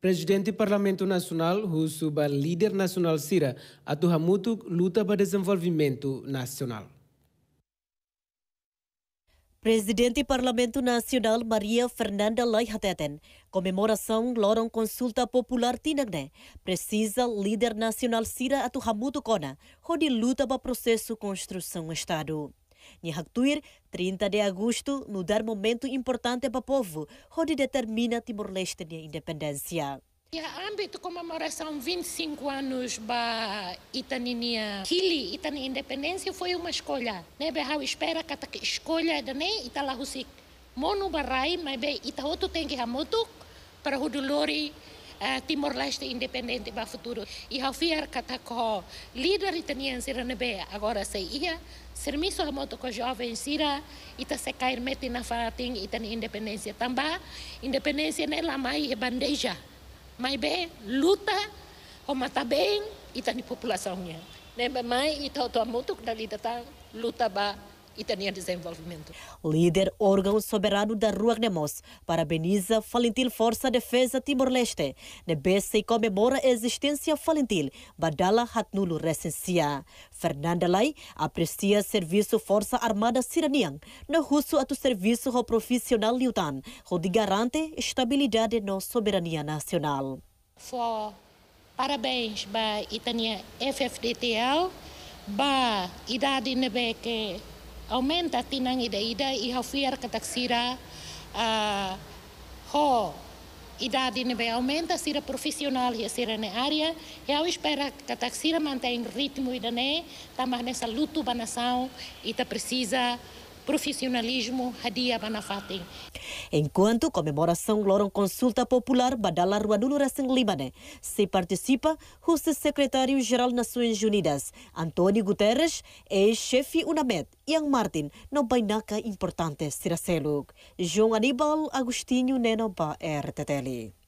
Presidente do Parlamento Nacional, Rusuba líder nacional Sira, atuhamutu luta para desenvolvimento nacional. Presidente do Parlamento Nacional Maria Fernanda Lai Hateten, comemoração lorong consulta popular tinagne, precisa líder nacional Sira atuhamutu kona, onde luta para processo construção Estado. Ni haktuir 30 de agosto no dar momento importante para o povo, onde determina Timor-Leste a independência. E a âmbito comemoração 25 anos ba itaninia Kili itani independência foi uma escolha. Ne be hau espera que escolha da ne itala husik. Monu barai mas be ita outro tem que hamutuk para o dolori Timor-Leste independente para o futuro. E ao fiar kata ko líder itanian sira nebe agora sei ia. Serviço a moto com jovem sira ita se cair meti na fating ita ni independência tamba independência nela mai bandeja. Mai be luta o mata bem ita ni populaçãonya nebe mai ita to moto dali data luta ba e também desenvolvimento. Líder órgão soberano da Rua Nemos parabeniza Falentil Força Defesa Timor-Leste. Nebessa e comemora a existência Falentil, Badala Hatnulo Recensia. Fernanda Lai aprecia serviço Força Armada Siraniang, no russo atu serviço ao profissional Liutan, onde garante estabilidade na soberania nacional. For parabéns para Itania FFDTL, ba idade nebe que aumenta tinang ida ida i hafiar kataksira uh, ho idade nebe aumenta sira profissional e sira na área. E eu espero que a taxira mantenha ritmo ida né também nessa luta ba nação e tá precisa profissionalismo hadia banafating. Enquanto comemoração lorong consulta popular badala rua dulu raseng limane, se participa o secretário-geral Nações Unidas, Antônio Guterres, e chefe UNAMED, Ian Martin, no bainaka importante siraseluk. João Aníbal Agostinho Neno ba RTTL.